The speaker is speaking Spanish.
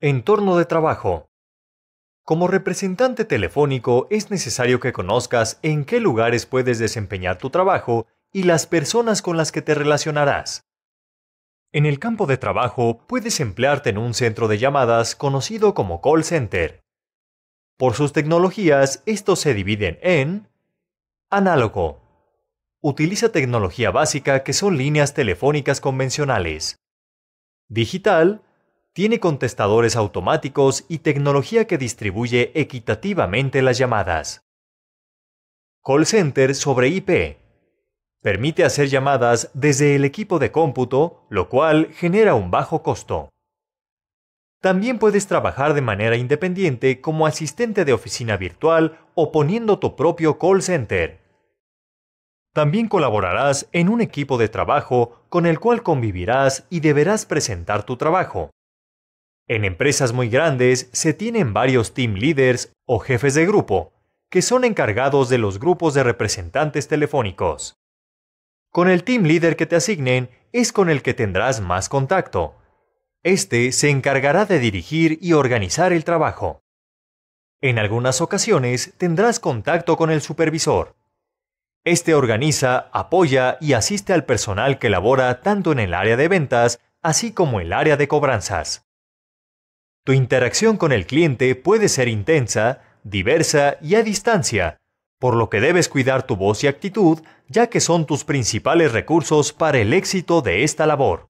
Entorno de trabajo. Como representante telefónico es necesario que conozcas en qué lugares puedes desempeñar tu trabajo y las personas con las que te relacionarás. En el campo de trabajo puedes emplearte en un centro de llamadas conocido como call center. Por sus tecnologías, estos se dividen en análogo. Utiliza tecnología básica que son líneas telefónicas convencionales. Digital tiene contestadores automáticos y tecnología que distribuye equitativamente las llamadas. Call Center sobre IP. Permite hacer llamadas desde el equipo de cómputo, lo cual genera un bajo costo. También puedes trabajar de manera independiente como asistente de oficina virtual o poniendo tu propio call center. También colaborarás en un equipo de trabajo con el cual convivirás y deberás presentar tu trabajo. En empresas muy grandes se tienen varios team leaders o jefes de grupo, que son encargados de los grupos de representantes telefónicos. Con el team leader que te asignen es con el que tendrás más contacto. Este se encargará de dirigir y organizar el trabajo. En algunas ocasiones tendrás contacto con el supervisor. Este organiza, apoya y asiste al personal que labora tanto en el área de ventas así como el área de cobranzas. Tu interacción con el cliente puede ser intensa, diversa y a distancia, por lo que debes cuidar tu voz y actitud, ya que son tus principales recursos para el éxito de esta labor.